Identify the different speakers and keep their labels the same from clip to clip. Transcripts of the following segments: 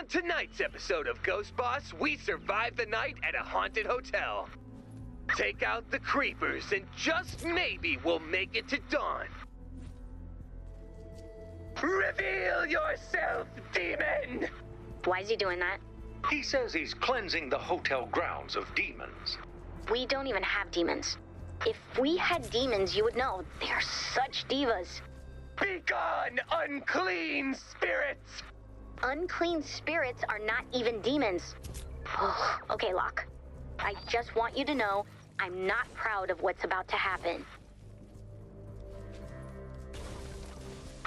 Speaker 1: On tonight's episode of Ghost Boss, we survive the night at a haunted hotel. Take out the creepers, and just maybe we'll make it to dawn. Reveal yourself, demon!
Speaker 2: Why is he doing that?
Speaker 3: He says he's cleansing the hotel grounds of demons.
Speaker 2: We don't even have demons. If we had demons, you would know. They're such divas.
Speaker 1: Begone, unclean spirits!
Speaker 2: Unclean spirits are not even demons. okay, Locke. I just want you to know I'm not proud of what's about to happen.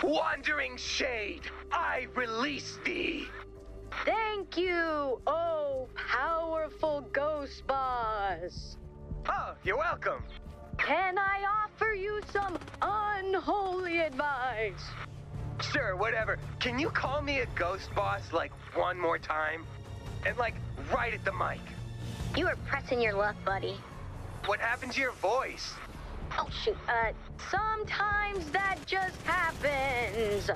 Speaker 1: Wandering shade, I release thee!
Speaker 4: Thank you, oh powerful ghost boss.
Speaker 1: Oh, you're welcome.
Speaker 4: Can I offer you some unholy advice?
Speaker 1: Sure, whatever. Can you call me a ghost boss like one more time? And like right at the mic.
Speaker 2: You are pressing your luck, buddy.
Speaker 1: What happened to your voice?
Speaker 2: Oh, shoot. Uh,
Speaker 4: sometimes that just happens.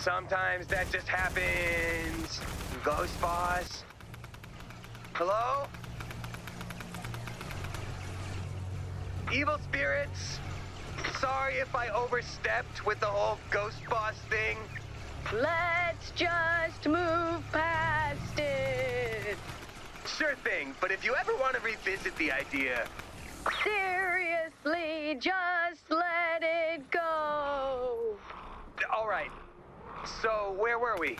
Speaker 1: Sometimes that just happens. Ghost boss. Hello? Evil spirits? Sorry if I overstepped with the whole ghost boss thing.
Speaker 4: Let's just move past it.
Speaker 1: Sure thing, but if you ever want to revisit the idea.
Speaker 4: Seriously, just let it go.
Speaker 1: All right. So, where were we?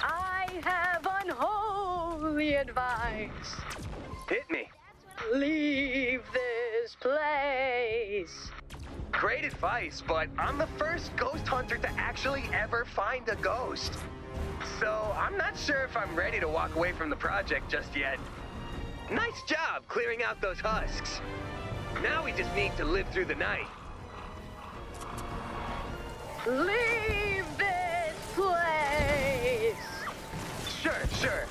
Speaker 4: I have unholy advice.
Speaker 1: Hit me.
Speaker 4: Leave this place.
Speaker 1: Great advice, but I'm the first ghost hunter to actually ever find a ghost. So I'm not sure if I'm ready to walk away from the project just yet. Nice job clearing out those husks. Now we just need to live through the night.
Speaker 4: Leave this place!
Speaker 1: Sure, sure.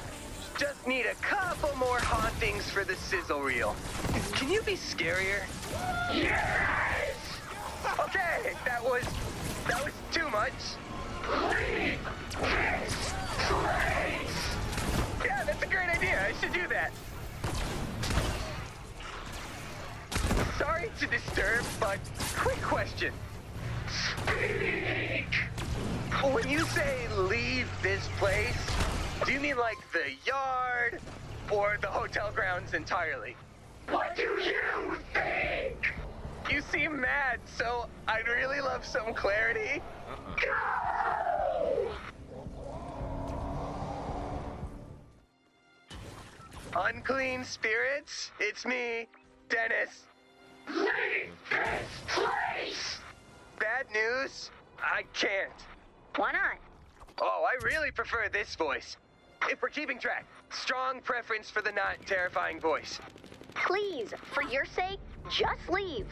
Speaker 1: Just need a couple more hauntings for the sizzle reel. Can you be scarier? Yes! That was that was too much. Yeah, that's a great idea. I should do that. Sorry to disturb, but quick question. When you say leave this place, do you mean like the yard or the hotel grounds entirely? What do you think? You seem mad, so I'd really love some clarity. Go! Unclean spirits, it's me, Dennis. Leave this place! Bad news, I can't.
Speaker 2: Why not?
Speaker 1: Oh, I really prefer this voice. If we're keeping track, strong preference for the not terrifying voice.
Speaker 2: Please, for your sake, just leave.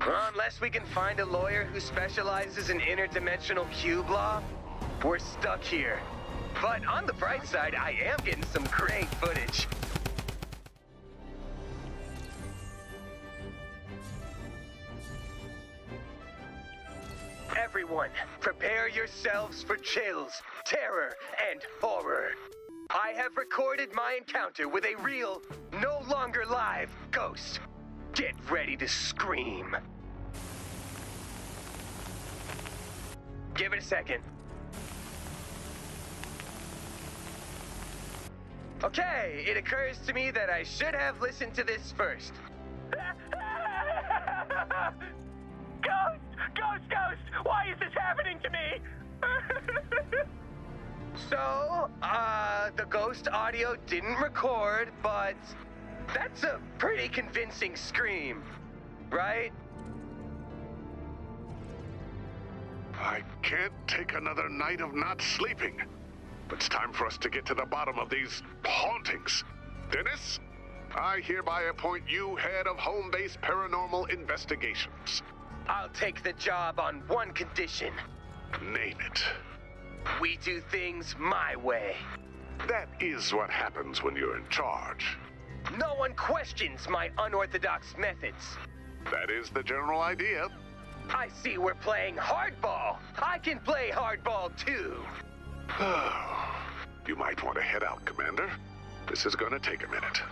Speaker 1: Unless we can find a lawyer who specializes in interdimensional cube law, we're stuck here. But on the bright side, I am getting some great footage. Everyone, prepare yourselves for chills, terror, and horror. I have recorded my encounter with a real, no longer live ghost. Get ready to scream. Give it a second. Okay, it occurs to me that I should have listened to this first. ghost! Ghost! Ghost! Why is this happening to me? so, uh, the ghost audio didn't record, but that's a pretty convincing scream, right?
Speaker 5: I can't take another night of not sleeping. It's time for us to get to the bottom of these hauntings. Dennis, I hereby appoint you head of home base paranormal investigations.
Speaker 1: I'll take the job on one condition.
Speaker 5: Name it.
Speaker 1: We do things my way.
Speaker 5: That is what happens when you're in charge.
Speaker 1: No one questions my unorthodox methods.
Speaker 5: That is the general idea.
Speaker 1: I see we're playing hardball. I can play hardball too.
Speaker 5: You might want to head out, Commander. This is gonna take a minute.